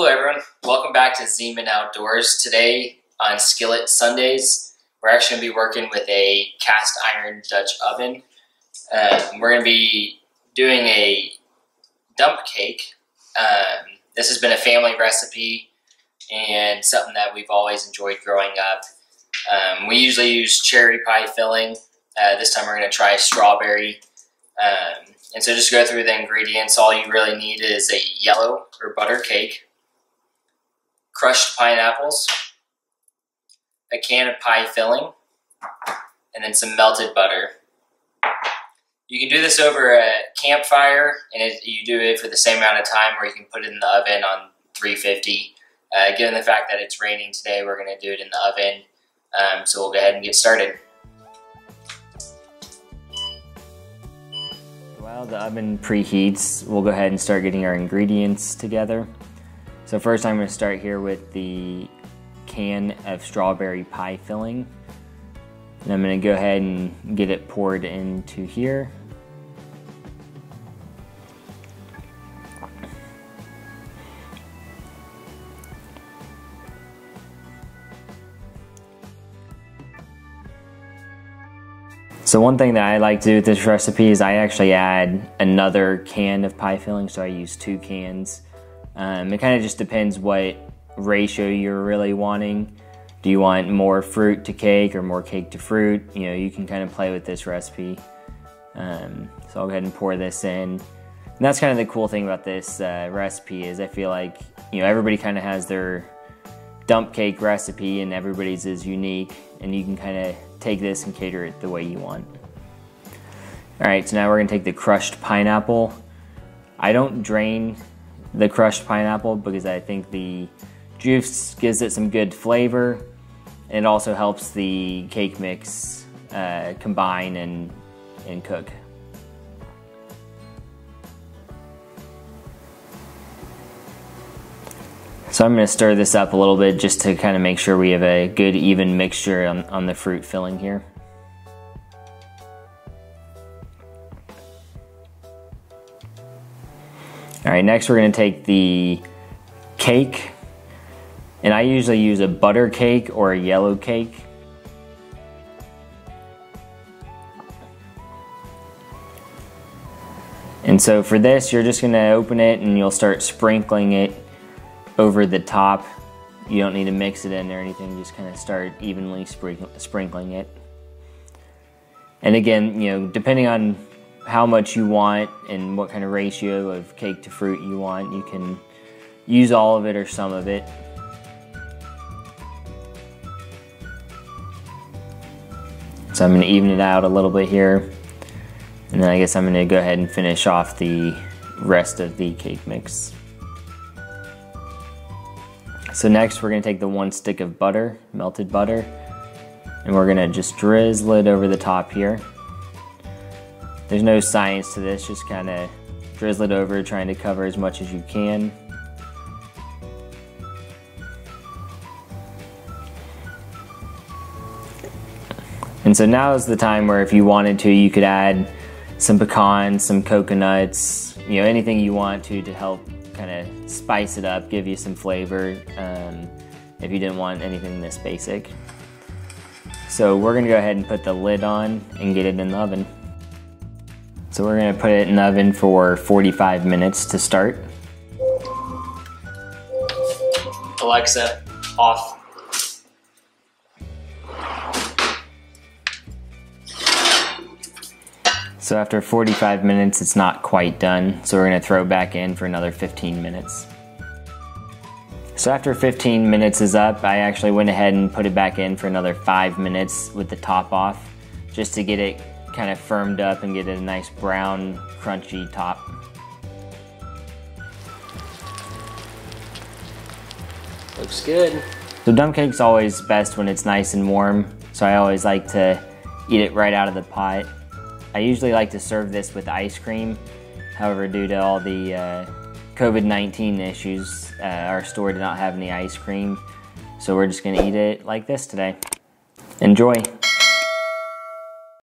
Hello everyone, welcome back to Z-Man Outdoors. Today on Skillet Sundays, we're actually going to be working with a cast iron Dutch oven. Um, we're going to be doing a dump cake. Um, this has been a family recipe and something that we've always enjoyed growing up. Um, we usually use cherry pie filling. Uh, this time we're going to try strawberry. Um, and so just go through the ingredients. All you really need is a yellow or butter cake, crushed pineapples, a can of pie filling, and then some melted butter. You can do this over a campfire, and it, you do it for the same amount of time, or you can put it in the oven on 350. Uh, given the fact that it's raining today, we're going to do it in the oven. Um, so we'll go ahead and get started. While the oven preheats, we'll go ahead and start getting our ingredients together. So first I'm going to start here with the can of strawberry pie filling. And I'm going to go ahead and get it poured into here. So one thing that I like to do with this recipe is I actually add another can of pie filling, so I use two cans. Um, it kind of just depends what ratio you're really wanting. Do you want more fruit to cake or more cake to fruit? You know, you can kind of play with this recipe. Um, so I'll go ahead and pour this in. And that's kind of the cool thing about this uh, recipe is I feel like, you know, everybody kind of has their dump cake recipe and everybody's is unique and you can kind of take this and cater it the way you want. All right, so now we're gonna take the crushed pineapple. I don't drain the crushed pineapple because I think the juice gives it some good flavor. And it also helps the cake mix uh, combine and, and cook. So I'm going to stir this up a little bit just to kind of make sure we have a good even mixture on, on the fruit filling here. All right, next we're going to take the cake, and I usually use a butter cake or a yellow cake. And so for this, you're just going to open it and you'll start sprinkling it over the top. You don't need to mix it in or anything, just kind of start evenly sprinkling it. And again, you know, depending on how much you want and what kind of ratio of cake to fruit you want, you can use all of it or some of it. So I'm to even it out a little bit here. And then I guess I'm to go ahead and finish off the rest of the cake mix. So next we're to take the one stick of butter, melted butter, and we're to just drizzle it over the top here. There's no science to this, just kind of drizzle it over, trying to cover as much as you can. And so now is the time where if you wanted to, you could add some pecans, some coconuts, you know, anything you want to to help kind of spice it up, give you some flavor um, if you didn't want anything this basic. So we're gonna go ahead and put the lid on and get it in the oven. So we're gonna put it in the oven for 45 minutes to start. Alexa, off. So after 45 minutes, it's not quite done. So we're gonna throw it back in for another 15 minutes. So after 15 minutes is up, I actually went ahead and put it back in for another five minutes with the top off, just to get it kind of firmed up and get a nice brown, crunchy top. Looks good. So dump cake's always best when it's nice and warm, so I always like to eat it right out of the pot. I usually like to serve this with ice cream. However, due to all the uh, COVID-19 issues, uh, our store did not have any ice cream. So we're just gonna eat it like this today. Enjoy.